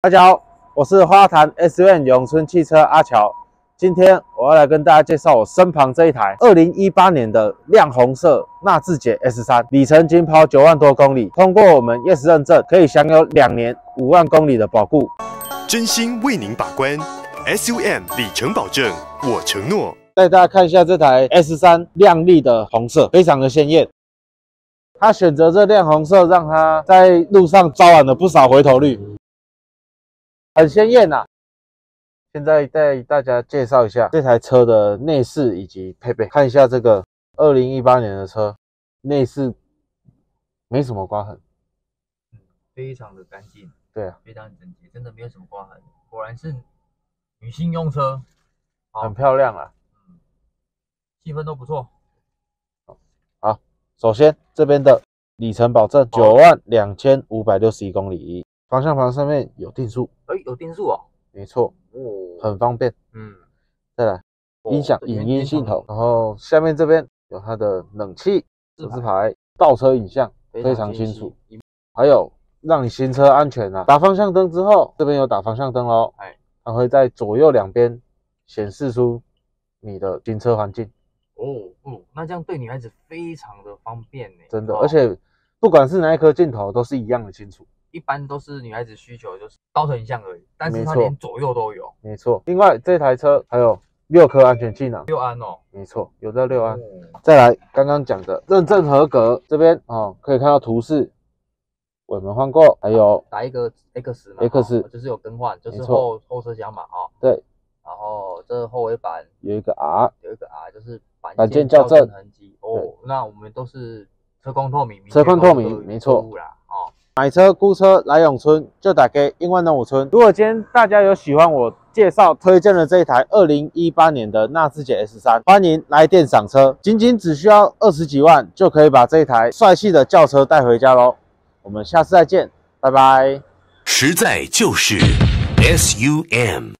大家好，我是花坛 S N 永春汽车阿乔。今天我要来跟大家介绍我身旁这一台二零一八年的亮红色纳智捷 S 三，里程仅跑九万多公里，通过我们 Yes 认证，可以享有两年五万公里的保固。真心为您把关，SUM 里程保证，我承诺。带大家看一下这台 S 三亮丽的红色，非常的鲜艳。他选择这亮红色，让他在路上招揽了不少回头率，很鲜艳呐。现在带大家介绍一下这台车的内饰以及配备，看一下这个二零一八年的车，内饰没什么刮痕，非常的干净，对啊，非常整洁，真的没有什么刮痕，果然是女性用车，很漂亮啊。气氛都不错。好，首先这边的里程保证九万两千五百六十一公里，方向盘上面有定速，哎，有定速哦，没错，哦，很方便。嗯，再来音响、影音系统，然后下面这边有它的冷气、指示牌、倒车影像，非常清楚。还有让你行车安全啊！打方向灯之后，这边有打方向灯哦，哎，它会在左右两边显示出你的行车环境。哦哦，那这样对女孩子非常的方便呢，真的，而且不管是哪一颗镜头都是一样的清楚。一般都是女孩子需求就是倒车影像而已，但是它连左右都有。没错，另外这台车还有六颗安全气囊，六安哦，没错，有这六安。再来刚刚讲的认证合格，这边哦可以看到图示，尾门换过，还有打一个 X 嘛，X 就是有更换，就是后后车厢嘛哈。对，然后这后尾板。有一个 R，有一个 R 就是。板件校正。痕迹。哦，那我们都是车况透明，车况透明，没错。啦。买车估车来永春就打给英万能五村。如果今天大家有喜欢我介绍推荐的这一台二零一八年的纳智捷 S 三，欢迎来电赏车，仅仅只需要二十几万就可以把这一台帅气的轿车带回家喽。我们下次再见，拜拜。实在就是 SUM。